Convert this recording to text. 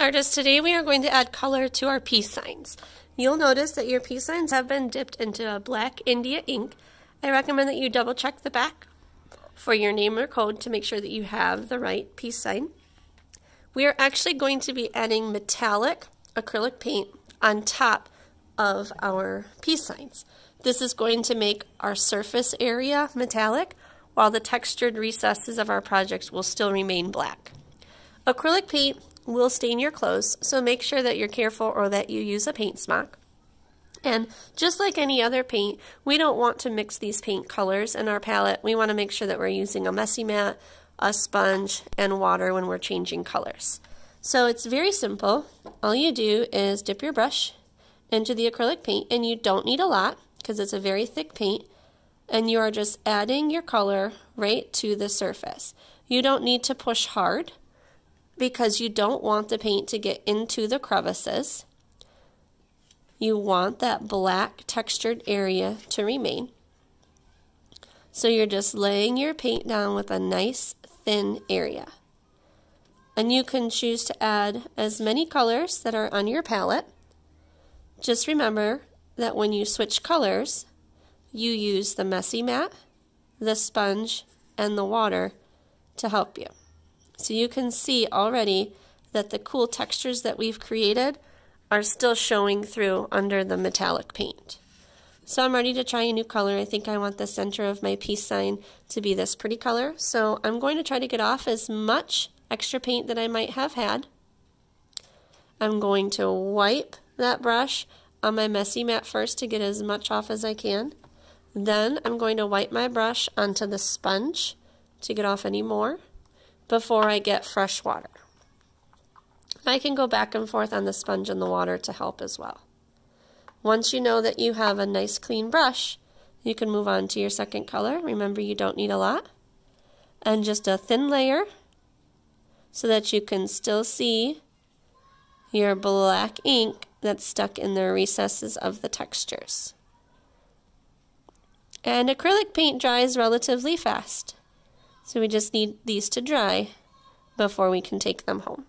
Artists, today we are going to add color to our peace signs. You'll notice that your peace signs have been dipped into a black India ink. I recommend that you double check the back for your name or code to make sure that you have the right peace sign. We are actually going to be adding metallic acrylic paint on top of our peace signs. This is going to make our surface area metallic while the textured recesses of our project will still remain black. Acrylic paint will stain your clothes, so make sure that you're careful or that you use a paint smock. And just like any other paint, we don't want to mix these paint colors in our palette. We want to make sure that we're using a messy mat, a sponge, and water when we're changing colors. So it's very simple. All you do is dip your brush into the acrylic paint, and you don't need a lot because it's a very thick paint, and you are just adding your color right to the surface. You don't need to push hard because you don't want the paint to get into the crevices. You want that black textured area to remain. So you're just laying your paint down with a nice thin area. And you can choose to add as many colors that are on your palette. Just remember that when you switch colors, you use the messy mat, the sponge, and the water to help you. So you can see already that the cool textures that we've created are still showing through under the metallic paint. So I'm ready to try a new color. I think I want the center of my peace sign to be this pretty color. So I'm going to try to get off as much extra paint that I might have had. I'm going to wipe that brush on my messy mat first to get as much off as I can. Then I'm going to wipe my brush onto the sponge to get off any more before I get fresh water. I can go back and forth on the sponge and the water to help as well. Once you know that you have a nice clean brush, you can move on to your second color. Remember you don't need a lot. And just a thin layer so that you can still see your black ink that's stuck in the recesses of the textures. And acrylic paint dries relatively fast. So we just need these to dry before we can take them home.